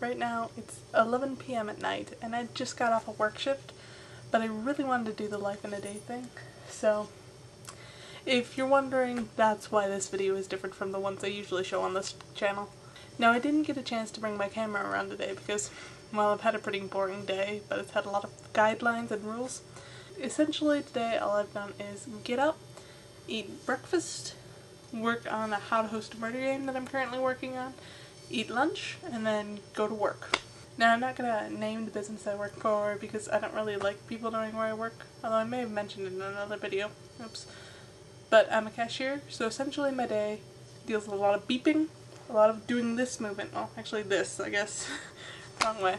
right now it's 11 p.m. at night and I just got off a work shift, but I really wanted to do the life in a day thing. So if you're wondering, that's why this video is different from the ones I usually show on this channel. Now I didn't get a chance to bring my camera around today because, well, I've had a pretty boring day, but it's had a lot of guidelines and rules. Essentially today all I've done is get up, eat breakfast, work on a how to host a murder game that I'm currently working on, eat lunch, and then go to work. Now I'm not gonna name the business I work for because I don't really like people knowing where I work, although I may have mentioned it in another video. Oops. But I'm a cashier, so essentially my day deals with a lot of beeping, a lot of doing this movement, well actually this I guess, wrong way,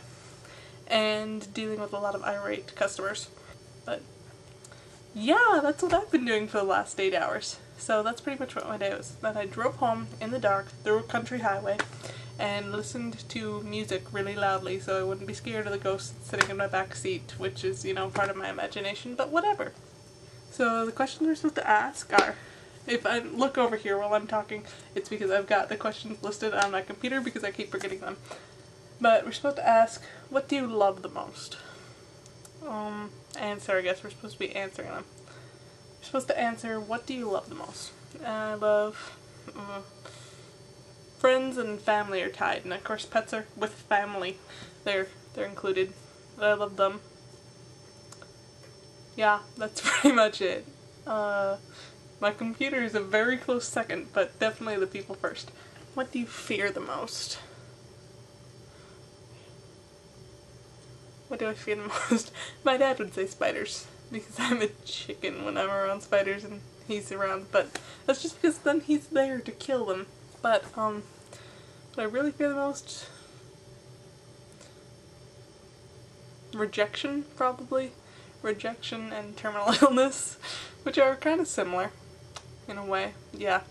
and dealing with a lot of irate customers. But yeah, that's what I've been doing for the last eight hours. So that's pretty much what my day was. Then I drove home in the dark through a country highway and listened to music really loudly so I wouldn't be scared of the ghost sitting in my back seat, which is, you know, part of my imagination, but whatever. So the questions we're supposed to ask are, if I look over here while I'm talking, it's because I've got the questions listed on my computer because I keep forgetting them. But we're supposed to ask, what do you love the most? Um, answer, I guess we're supposed to be answering them. We're supposed to answer, what do you love the most? I love... Uh, friends and family are tied, and of course pets are with family. They're, they're included. I love them. Yeah, that's pretty much it. Uh, my computer is a very close second, but definitely the people first. What do you fear the most? What do I fear the most? My dad would say spiders because I'm a chicken when I'm around spiders and he's around, but that's just because then he's there to kill them. But, um, what I really fear the most? Rejection, probably. Rejection and terminal illness, which are kind of similar, in a way, yeah.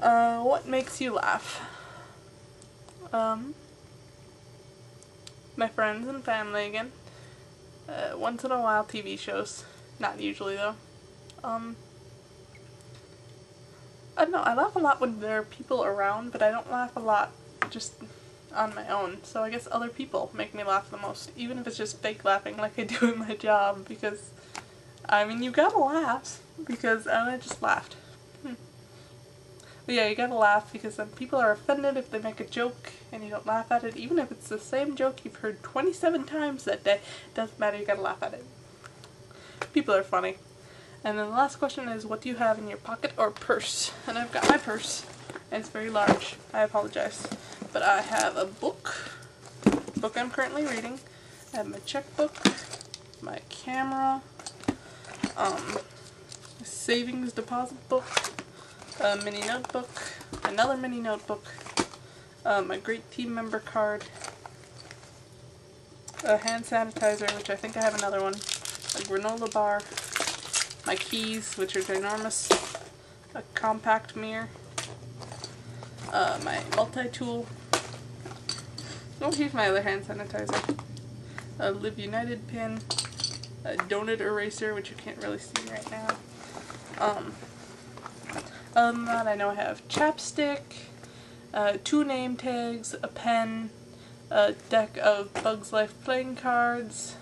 Uh, what makes you laugh? Um, my friends and family again. Uh, once in a while TV shows. Not usually though. Um, I don't know, I laugh a lot when there are people around, but I don't laugh a lot just on my own. So I guess other people make me laugh the most, even if it's just fake laughing like I do in my job, because, I mean, you gotta laugh, because I just laughed. Hmm. But yeah, you gotta laugh because then people are offended if they make a joke and you don't laugh at it, even if it's the same joke you've heard 27 times that day. Doesn't matter, you gotta laugh at it. People are funny. And then the last question is, what do you have in your pocket or purse? And I've got my purse, and it's very large. I apologize. But I have a book, book I'm currently reading. I have my checkbook, my camera, um, savings deposit book, a mini notebook, another mini notebook, um, a great team member card, a hand sanitizer, which I think I have another one, a granola bar, my keys, which are ginormous, a compact mirror, uh, my multi-tool, oh here's my other hand sanitizer, a Live United pin, a donut eraser, which you can't really see right now, um, other than that, I know I have chapstick, uh, two name tags, a pen, a deck of Bugs Life playing cards,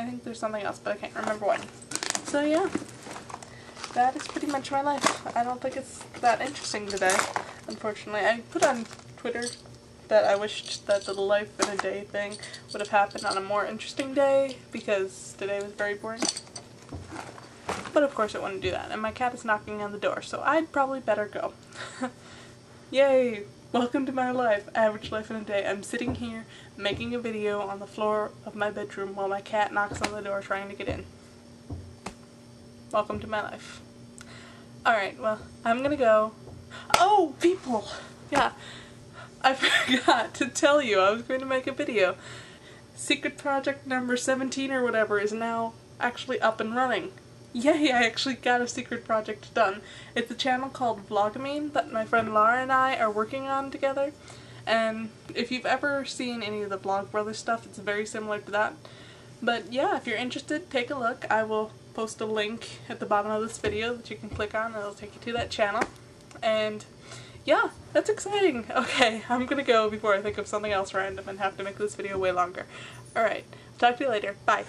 I think there's something else, but I can't remember what. So yeah, that is pretty much my life. I don't think it's that interesting today, unfortunately. I put on Twitter that I wished that the life in a day thing would have happened on a more interesting day, because today was very boring. But of course it wouldn't do that, and my cat is knocking on the door, so I'd probably better go. Yay! Welcome to my life, average life in a day. I'm sitting here making a video on the floor of my bedroom while my cat knocks on the door trying to get in. Welcome to my life. Alright, well, I'm gonna go. Oh, people! Yeah, I forgot to tell you I was going to make a video. Secret project number 17 or whatever is now actually up and running. Yay, I actually got a secret project done. It's a channel called Vlogamine that my friend Laura and I are working on together. And if you've ever seen any of the Vlogbrothers stuff, it's very similar to that. But yeah, if you're interested, take a look. I will post a link at the bottom of this video that you can click on and it'll take you to that channel. And yeah, that's exciting. Okay, I'm gonna go before I think of something else random and have to make this video way longer. Alright, talk to you later. Bye.